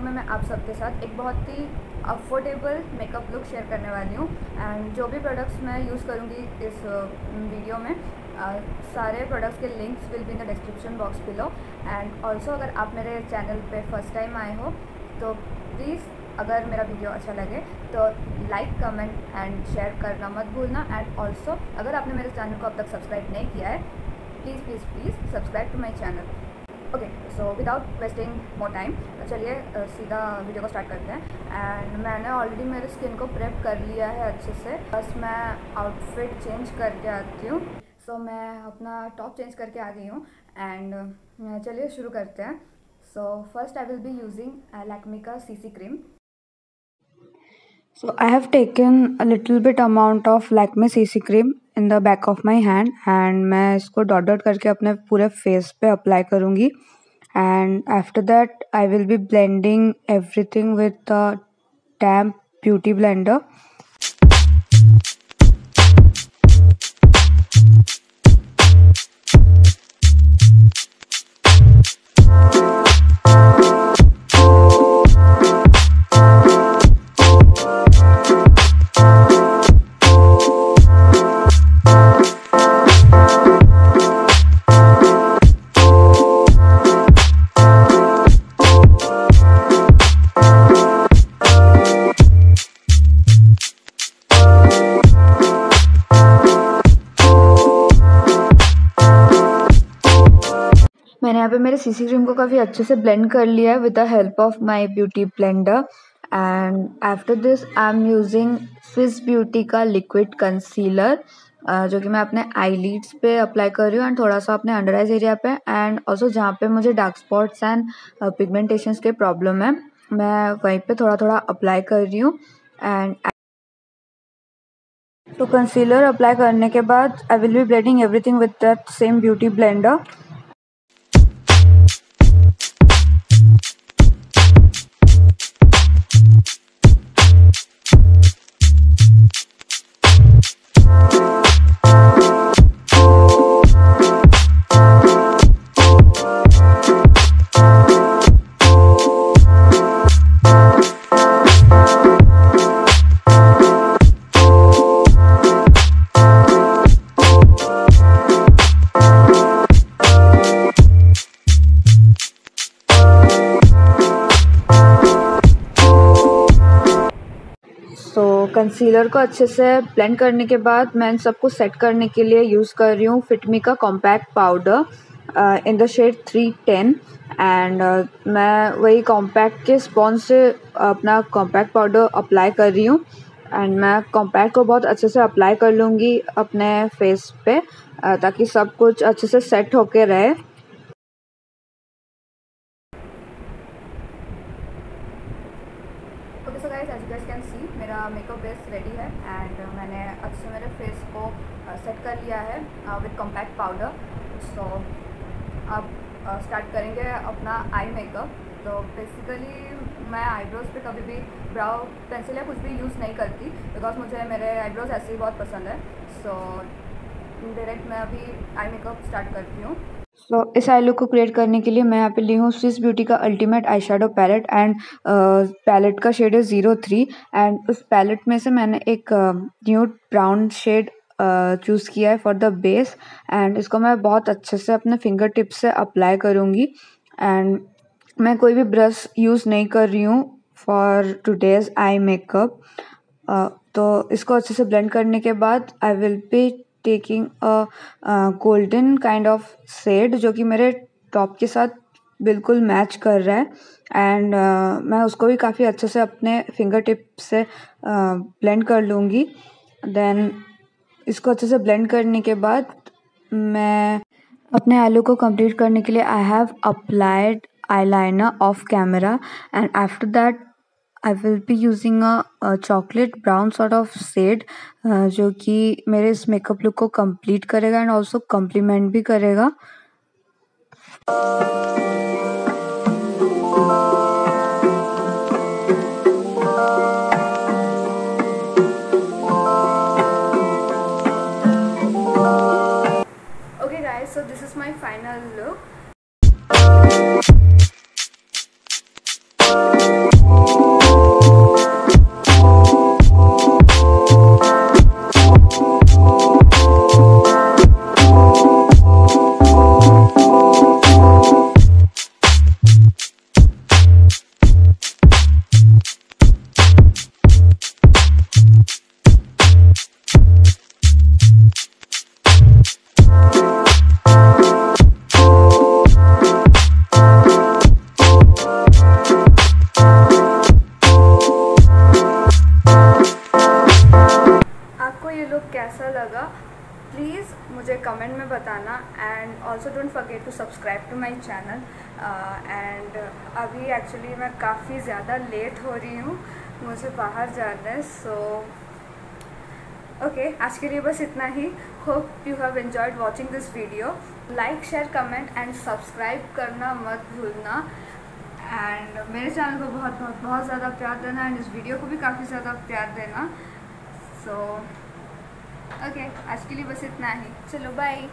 Video में मैं आप सबके साथ एक बहुत ही अफोर्डेबल मेकअप लुक शेयर करने वाली हूँ। एंड जो भी प्रोडक्ट्स मैं यूज़ करूँगी इस वीडियो में uh, सारे प्रोडक्ट्स के links will be in the description box below and also अगर आप मेरे चैनल पे फ़र्स्ट टाइम आए हो तो प्लीज़ अगर मेरा वीडियो अच्छा लगे तो लाइक कमेंट एंड शेयर करना मत भूलना। एंड ऑल्सो अगर आपने मेरे चैनल को अब तक सब्सक्राइब नहीं किया है please please please subscribe to my channel okay so without wasting more time चलिए सीधा वीडियो को स्टार्ट करते हैं। एंड मैंने ऑलरेडी मेरे स्किन को प्रेप कर लिया है अच्छे से। बस मैं आउटफिट चेंज करके आती हूँ। सो so, मैं अपना टॉप चेंज करके आ गई हूँ। एंड चलिए शुरू करते हैं। So first I will be using Lakme का C C cream So I have taken little bit amount of of C C cream in the back of my hand and मैं इसको डॉट डॉट करके अपने पूरे face पे apply करूँगी। And after that I will be blending everything with the Tam beauty blender मैंने यहाँ पे मेरे सीसी क्रीम को काफ़ी अच्छे से ब्लेंड कर लिया है with the help of my beauty blender and after this I am using Fiz beauty का लिक्विड कंसीलर जो कि मैं अपने आई लीड्स पे अप्लाई कर रही हूँ एंड थोड़ा सा अपने अंडर आइज़ एरिया पे. एंड ऑल्सो जहाँ पे मुझे डार्क स्पॉट्स एंड पिगमेंटेशन के प्रॉब्लम है, मैं वहीं पे थोड़ा थोड़ा अप्लाई कर रही हूँ. एंड तो कंसीलर अप्लाई करने के बाद I will be blending everything with that same beauty blender concealer को अच्छे से ब्लेंड करने के बाद मैं इन सबको सेट करने के लिए यूज़ कर रही हूँ फिटमी का compact powder in the shade three ten and मैं वही कॉम्पैक्ट के स्पॉन्ज से अपना कॉम्पैक्ट पाउडर अप्लाई कर रही हूँ। एंड मैं कॉम्पैक्ट को बहुत अच्छे से अप्लाई कर लूँगी अपने फेस पे uh, ताकि सब कुछ अच्छे से सेट होके रहे okay so guys as you guys can see मेरा मेकअप बेस रेडी है एंड मैंने अच्छे से मेरे फेस को लिया है विद कॉम्पैक्ट पाउडर सो अब स्टार्ट uh, करेंगे अपना आई मेकअप तो बेसिकली मैं आईब्रोज पे कभी भी ब्राउ पेंसिल या कुछ भी यूज़ नहीं करती बिकॉज़ मुझे मेरे आईब्रोज ऐसे ही बहुत पसंद है. सो so, डायरेक्ट मैं अभी आई मेकअप स्टार्ट करती हूँ. सो so, इस आई लुक को क्रिएट करने के लिए मैं यहाँ पे ली हूँ स्विस ब्यूटी का ultimate eye shadow palette and palette का शेड है ज़ीरो थ्री एंड उस पैलेट में से मैंने एक न्यूट ब्राउन शेड चूज़ किया है फॉर द बेस एंड इसको मैं बहुत अच्छे से अपने फिंगर टिप से अप्लाई करूँगी एंड मैं कोई भी ब्रश यूज़ नहीं कर रही हूँ फॉर टुडेज़ आई मेकअप तो इसको अच्छे से ब्लेंड करने के बाद I will be taking a golden kind of shade जो कि मेरे टॉप के साथ बिल्कुल मैच कर रहा है एंड uh, मैं उसको भी काफ़ी अच्छे से अपने फिंगर टिप से ब्लेंड uh, कर लूँगी। देन इसको अच्छे से ब्लेंड करने के बाद मैं अपने आलू को कंप्लीट करने के लिए I have applied eyeliner off camera and after that I will be using a chocolate brown sort of shade जो कि मेरे इस मेकअप लुक को कंप्लीट करेगा एंड ऑल्सो कम्प्लीमेंट भी करेगा। So this is my final look. Also don't forget to subscribe to my channel and अभी actually मैं काफ़ी ज़्यादा लेट हो रही हूँ मुझे बाहर जाना है सो ओके आज के लिए बस इतना ही. Hope you have enjoyed watching this video like share comment and subscribe करना मत भूलना. एंड मेरे चैनल को बहुत बहुत बहुत ज़्यादा प्यार देना एंड इस वीडियो को भी काफ़ी ज़्यादा प्यार देना. सो so, ओके okay, आज के लिए बस इतना ही. चलो बाय